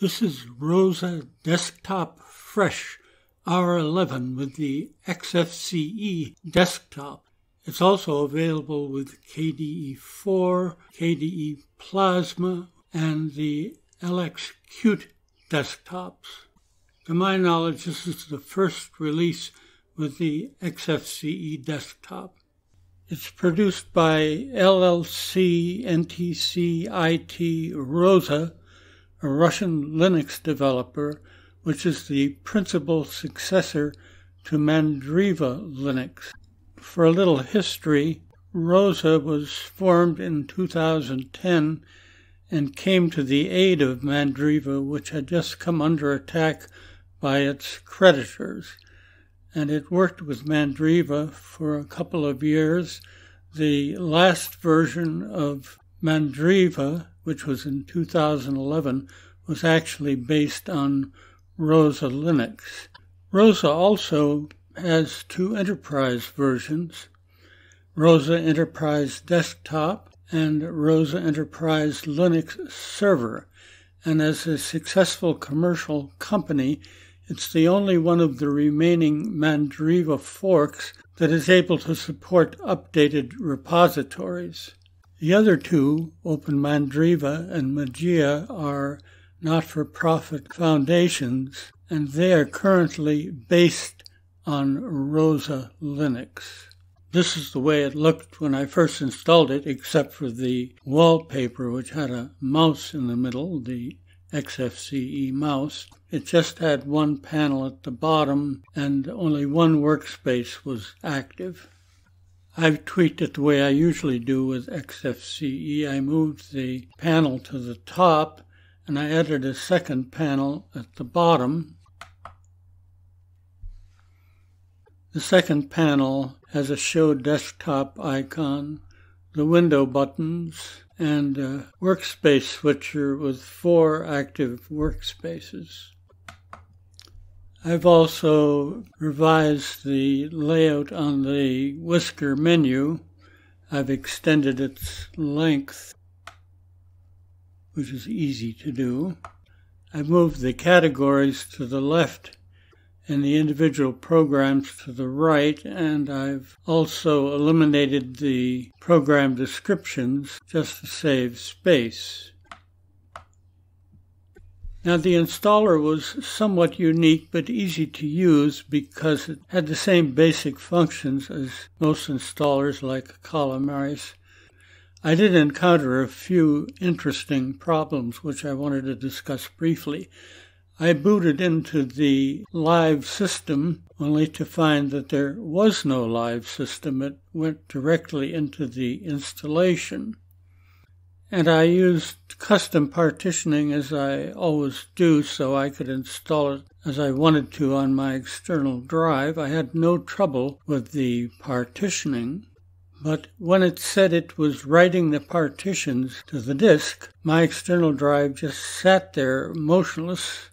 This is Rosa Desktop Fresh R11 with the XFCE desktop. It's also available with KDE4, KDE Plasma, and the LX Qt desktops. To my knowledge, this is the first release with the XFCE desktop. It's produced by LLC NTC IT Rosa a Russian Linux developer, which is the principal successor to Mandriva Linux. For a little history, Rosa was formed in 2010 and came to the aid of Mandriva, which had just come under attack by its creditors. And it worked with Mandriva for a couple of years. The last version of Mandriva which was in 2011, was actually based on Rosa Linux. Rosa also has two enterprise versions Rosa Enterprise Desktop and Rosa Enterprise Linux Server. And as a successful commercial company, it's the only one of the remaining Mandriva forks that is able to support updated repositories. The other two, Open Mandriva and Mageia, are not for profit foundations, and they are currently based on Rosa Linux. This is the way it looked when I first installed it, except for the wallpaper, which had a mouse in the middle, the XFCE mouse. It just had one panel at the bottom, and only one workspace was active. I've tweaked it the way I usually do with XFCE. I moved the panel to the top and I added a second panel at the bottom. The second panel has a show desktop icon, the window buttons, and a workspace switcher with four active workspaces. I've also revised the layout on the whisker menu. I've extended its length, which is easy to do. I've moved the categories to the left and the individual programs to the right, and I've also eliminated the program descriptions just to save space. Now, the installer was somewhat unique but easy to use because it had the same basic functions as most installers like Calamares. I did encounter a few interesting problems which I wanted to discuss briefly. I booted into the live system only to find that there was no live system. It went directly into the installation. And I used custom partitioning as I always do so I could install it as I wanted to on my external drive. I had no trouble with the partitioning. But when it said it was writing the partitions to the disk, my external drive just sat there motionless.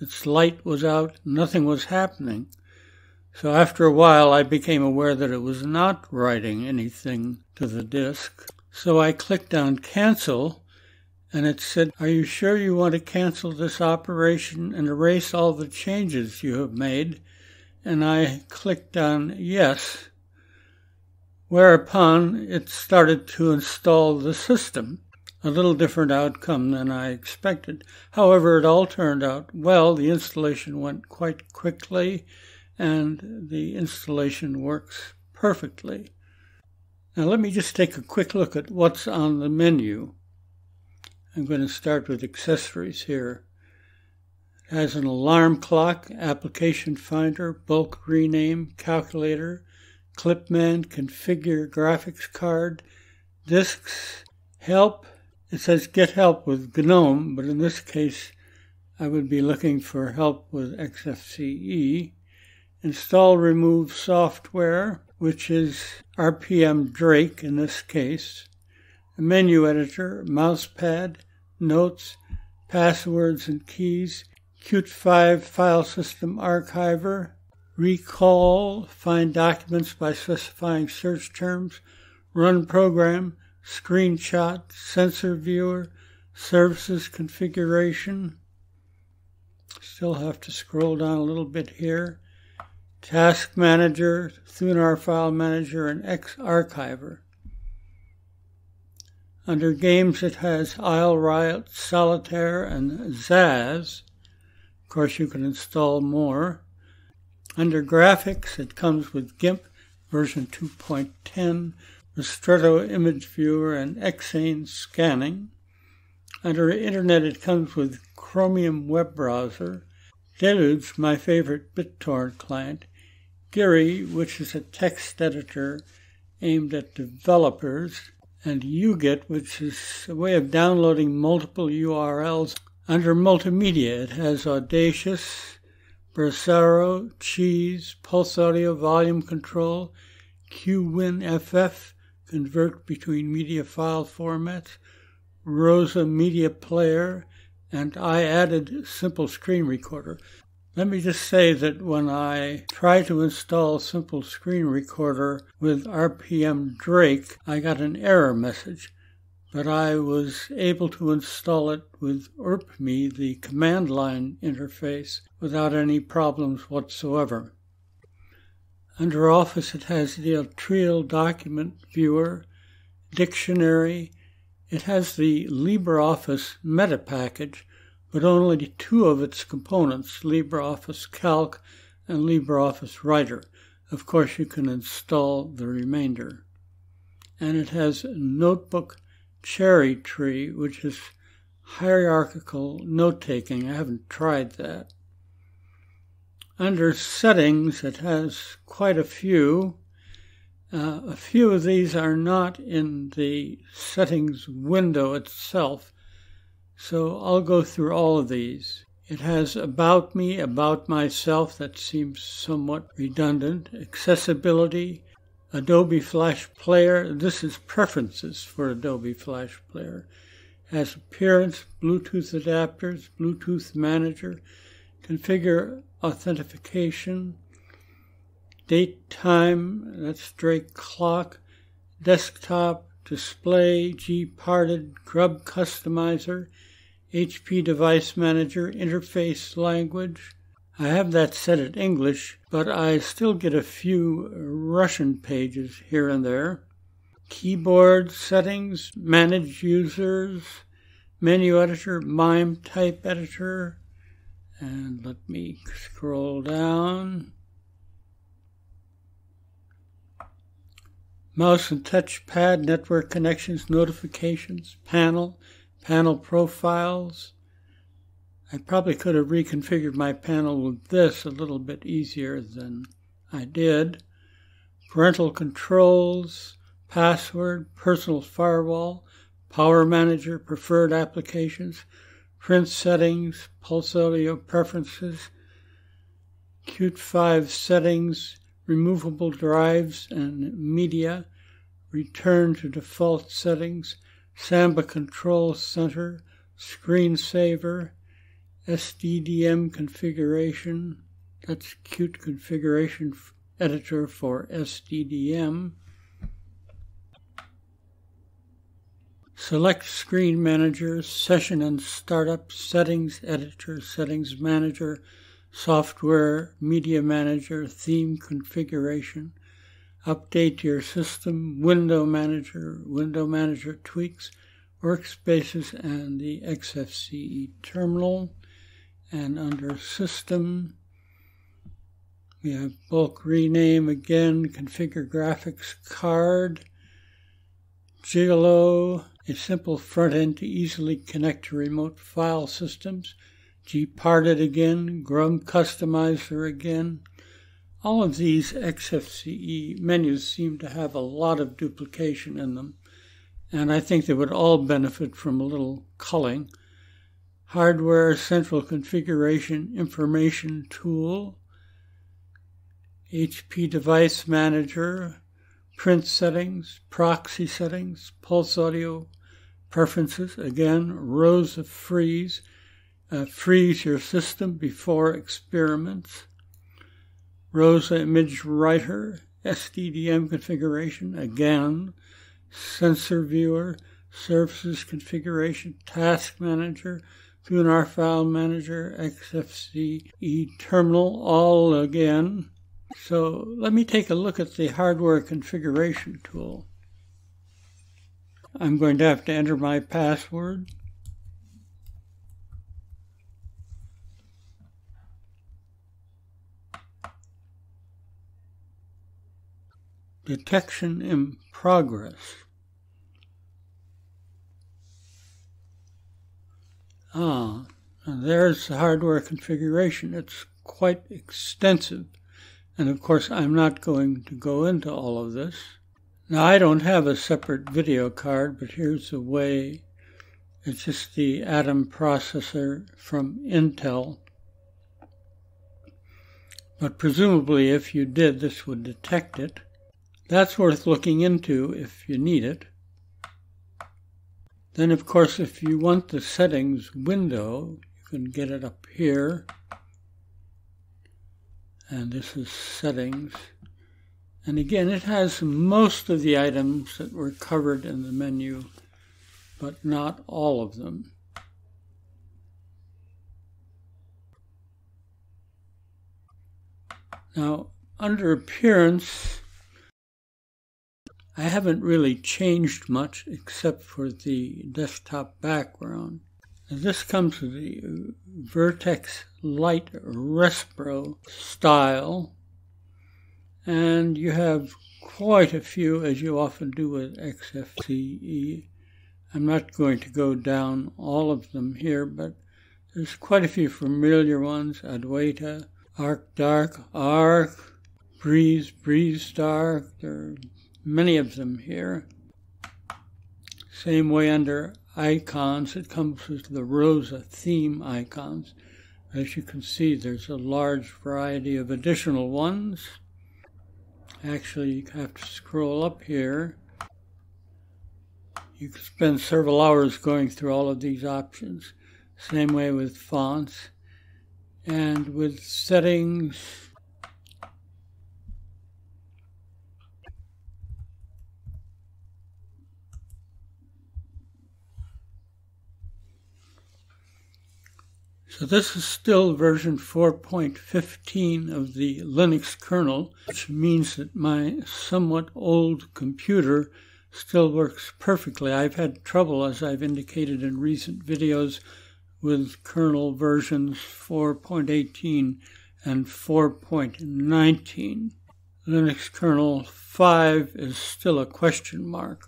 Its light was out, nothing was happening. So after a while, I became aware that it was not writing anything to the disk. So I clicked on cancel and it said, Are you sure you want to cancel this operation and erase all the changes you have made? And I clicked on yes, whereupon it started to install the system. A little different outcome than I expected. However, it all turned out well. The installation went quite quickly and the installation works perfectly. Now let me just take a quick look at what's on the menu. I'm going to start with accessories here. It has an alarm clock, application finder, bulk rename, calculator, clipman, configure graphics card, disks, help. It says get help with GNOME, but in this case I would be looking for help with XFCE. Install remove software, which is RPM Drake in this case, a menu editor, mousepad, notes, passwords and keys, Qt5 file system archiver, Recoll, find documents by specifying search terms, run program, screenshot, sensor viewer, services configuration, still have to scroll down a little bit here. Task Manager, Thunar File Manager, and Xarchiver. Under games, it has Isle Riot, Solitaire, and Zaz. Of course, you can install more. Under graphics, it comes with GIMP version 2.10, Ristretto Image Viewer, and XSane Scanning. Under Internet, it comes with Chromium Web Browser, Deluge, my favorite BitTorrent client, Geany, which is a text editor aimed at developers, and UGET, which is a way of downloading multiple URLs. Under multimedia, it has Audacious, Brasero, Cheese, Pulse Audio Volume Control, QWinFF, convert between media file formats, Rosa Media Player, and I added Simple Screen Recorder. Let me just say that when I tried to install Simple Screen Recorder with RPM Drake, I got an error message, but I was able to install it with urpmi, the command line interface, without any problems whatsoever. Under Office, it has the Atril Document Viewer, Dictionary. It has the LibreOffice Meta package, but only two of its components, LibreOffice Calc and LibreOffice Writer. Of course, you can install the remainder. And it has Notebook Cherry Tree, which is hierarchical note taking. I haven't tried that. Under Settings, it has quite a few. Uh, a few of these are not in the Settings window itself, so I'll go through all of these. It has About Me, About Myself, that seems somewhat redundant. Accessibility, Adobe Flash Player, this is preferences for Adobe Flash Player. Has Appearance, Bluetooth adapters, Bluetooth Manager, Configure Authentication, Date Time, that's Drake Clock, Desktop, Display, Gparted, Grub Customizer, HP Device Manager, Interface Language. I have that set at English, but I still get a few Russian pages here and there. Keyboard settings, Manage Users, Menu Editor, MIME Type Editor, and let me scroll down. Mouse and touchpad, network connections, notifications, panel, panel profiles. I probably could have reconfigured my panel with this a little bit easier than I did. Parental controls, password, personal firewall, power manager, preferred applications, print settings, pulse audio preferences, Qt 5 settings, removable drives and media, return to default settings, Samba Control Center, screensaver, SDDM configuration, that's Qt configuration editor for SDDM. Select Screen Manager, Session and Startup, Settings Editor, Settings Manager, software, media manager, theme configuration, update your system, window manager, window manager tweaks, workspaces, and the XFCE terminal. And under system, we have bulk rename again, configure graphics card, Gigolo, a simple front end to easily connect to remote file systems, Gparted again, Grub Customizer again. All of these XFCE menus seem to have a lot of duplication in them, and I think they would all benefit from a little culling. Hardware Central Configuration Information Tool, HP Device Manager, Print Settings, Proxy Settings, Pulse Audio Preferences, again, Rosa Freeze, uh, freeze your system before experiments. Rosa Image Writer, SDDM configuration, again, sensor viewer, services configuration, task manager, Thunar File Manager, XFCE Terminal, all again. So let me take a look at the hardware configuration tool. I'm going to have to enter my password. Detection in progress. Ah, there's the hardware configuration. It's quite extensive. And of course, I'm not going to go into all of this. Now, I don't have a separate video card, but here's a way. It's just the Atom processor from Intel. But presumably, if you did, this would detect it. That's worth looking into if you need it. Then, of course, if you want the settings window, you can get it up here. And this is settings. And again, it has most of the items that were covered in the menu, but not all of them. Now, under Appearance, I haven't really changed much except for the desktop background. This comes with the Vertex Light Respro style, and you have quite a few, as you often do with XFCE. I'm not going to go down all of them here, but there's quite a few familiar ones Adwaita, Arc Dark, Arc, Breeze, Breeze Dark. There many of them here. Same way under icons, it comes with the Rosa theme icons. As you can see, there's a large variety of additional ones. Actually, you have to scroll up here. You can spend several hours going through all of these options. Same way with fonts. And with settings, So this is still version 4.15 of the Linux kernel, which means that my somewhat old computer still works perfectly. I've had trouble, as I've indicated in recent videos, with kernel versions 4.18 and 4.19. Linux kernel 5 is still a question mark.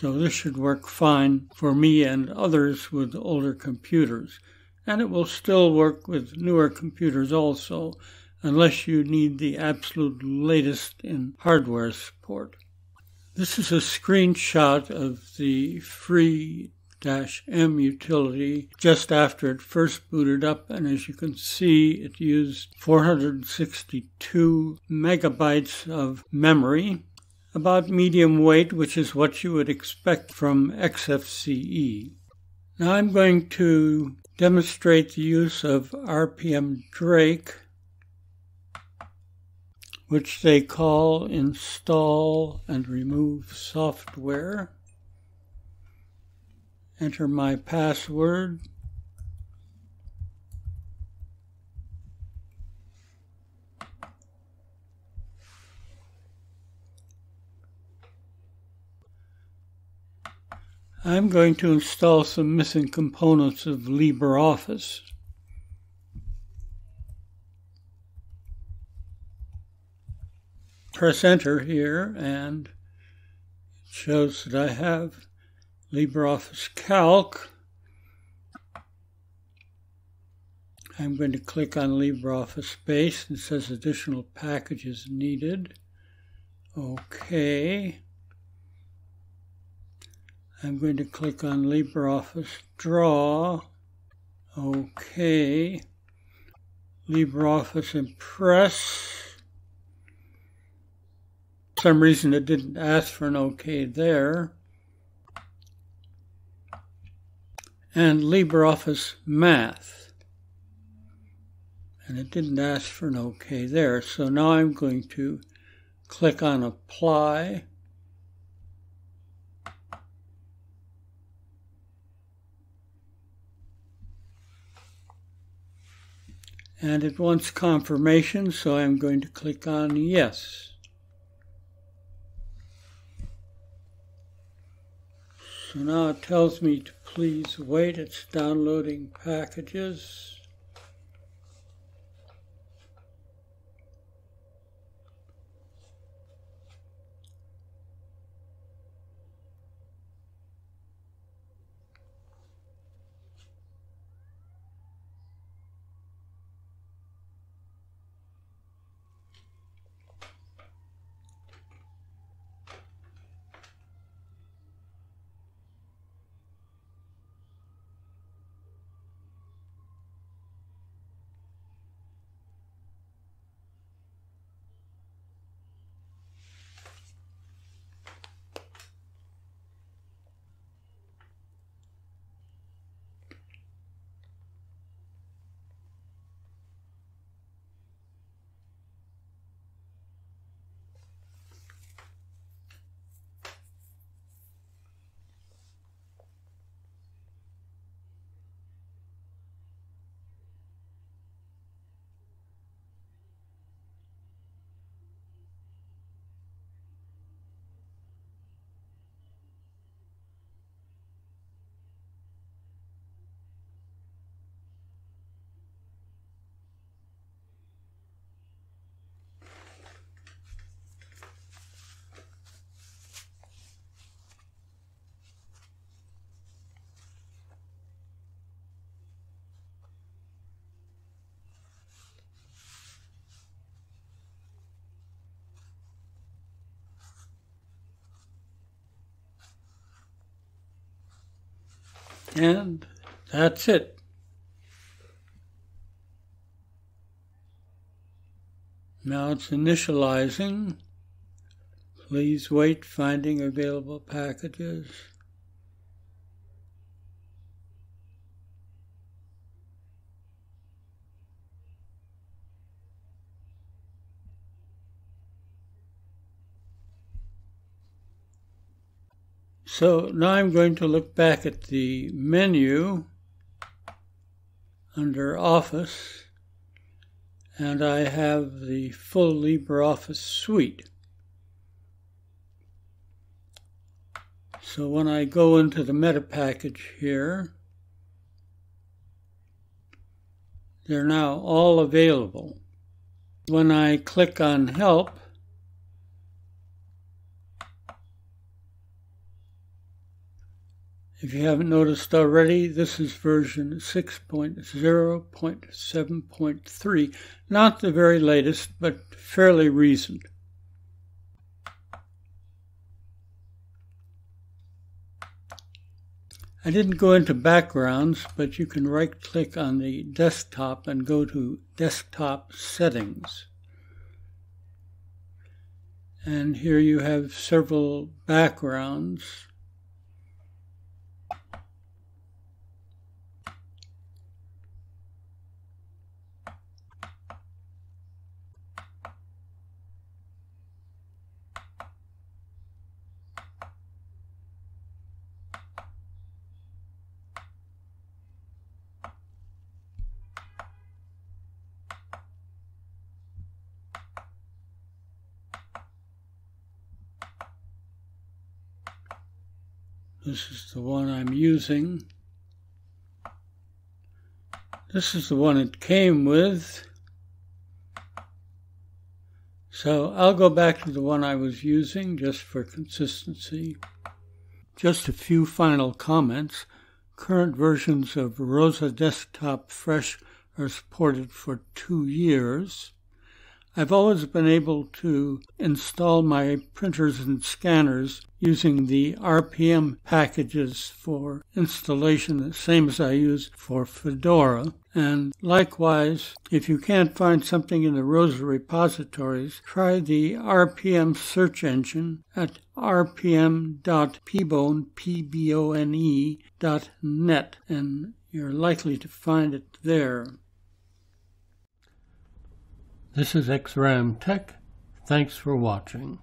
So this should work fine for me and others with older computers and it will still work with newer computers also, unless you need the absolute latest in hardware support. This is a screenshot of the free M utility just after it first booted up, and as you can see, it used 462 megabytes of memory, about medium weight, which is what you would expect from XFCE. Now I'm going to demonstrate the use of RPM Drake, which they call install and remove software. Enter my password. I'm going to install some missing components of LibreOffice. Press enter here and it shows that I have LibreOffice Calc. I'm going to click on LibreOffice Base. It says additional packages needed. Okay. I'm going to click on LibreOffice Draw. OK. LibreOffice Impress. For some reason it didn't ask for an OK there. And LibreOffice Math. And it didn't ask for an OK there. So now I'm going to click on Apply. And it wants confirmation, so I'm going to click on yes. So now it tells me to please wait, it's downloading packages. And that's it. Now it's initializing. Please wait finding available packages. So now I'm going to look back at the menu under Office and I have the full LibreOffice suite. So when I go into the meta package here, they're now all available. When I click on Help, If you haven't noticed already, this is version 6.0.7.3, not the very latest, but fairly recent. I didn't go into backgrounds, but you can right click on the desktop and go to Desktop Settings. And here you have several backgrounds This is the one I'm using. This is the one it came with. So I'll go back to the one I was using just for consistency. Just a few final comments. Current versions of Rosa Desktop Fresh are supported for two years. I've always been able to install my printers and scanners using the RPM packages for installation, the same as I use for Fedora. And likewise, if you can't find something in the Rosa repositories, try the RPM search engine at rpm.pbone.net, and you're likely to find it there. This is XRAM Tech. Thanks for watching.